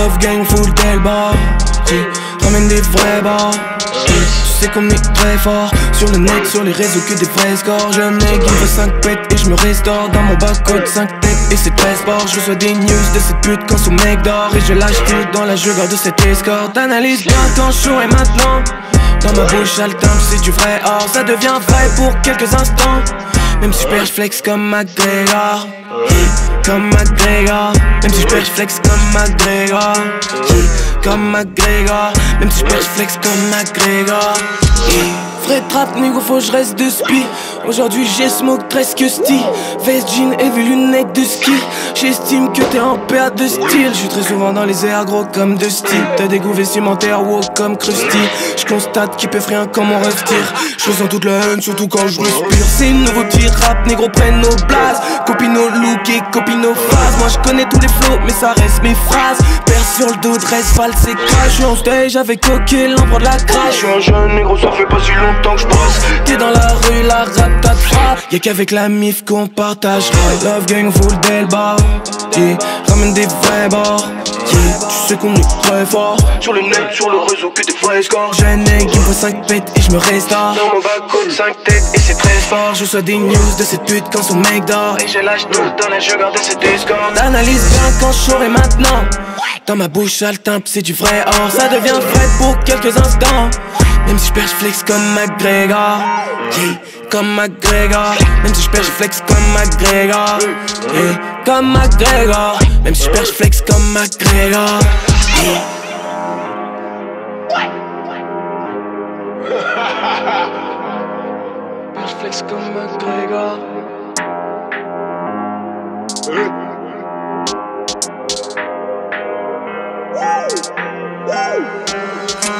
Love gang full d'Elba Ramène des vrais bars Tu sais qu'on est très fort. Sur le net, sur les réseaux que des vrais scores. Je mec, il me 5 pètes et je me restaure. Dans mon bas code 5 têtes et c'est très sport. Je reçois des news de cette pute quand son mec dort. Et je lâche tout dans la jugueur de cette escorte. Analyse bien quand chaud et maintenant Dans ma bouche, timbre, c'est du vrai or. Ça devient vrai pour quelques instants. Même je flex comme McGregor Comme McGregor Même si je flex comme McGregor Comme McGregor Même si je flex comme McGregor Vrai trap, négro, faut je reste de spi. Aujourd'hui j'ai smoke presque que sti. Vest, jean et vu lunettes de ski. J'estime que t'es en perte de style. J'suis très souvent dans les airs gros comme de style. T'as des goûts vestimentaires wow comme Krusty. J'constate qu'ils peuvent rien comme on rêve tire J'ressens toute la haine surtout quand je respire. C'est nouveau petit rap, négro prennent nos blases Copie nos looks et copie nos phases Moi j'connais tous les flots mais ça reste mes phrases dos, dresse, val, c'est crash J'suis en stage avec coquille, l'empereur de la crash. J'suis un jeune négro, ça fait pas si longtemps que j'bosse T'es dans la rue, la ratatata Y'a qu'avec la mif qu'on partagera Love gang full d'Elba yeah. Ramène des vrais bords yeah. Tu sais qu'on est très fort. Sur le net, sur le réseau que des vrais scores. J'ai un nègre, il me faut 5 pètes et je me restaure Dans mon bac code 5 têtes et c'est très fort. Je reçois des news de cette pute quand son mec dort. Et je lâche tout dans la je de cette escorte Analyse bien quand je maintenant Dans ma bouche, le timbre, c'est du vrai or Ça devient vrai pour quelques instants même si je perds, flex comme McGregor. Yeah, comme McGregor. Même si je perds, flex comme McGregor. Yeah, comme McGregor. Même si je perds, flex comme McGregor. Yeah. flex comme McGregor. Uh-huh.